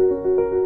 Música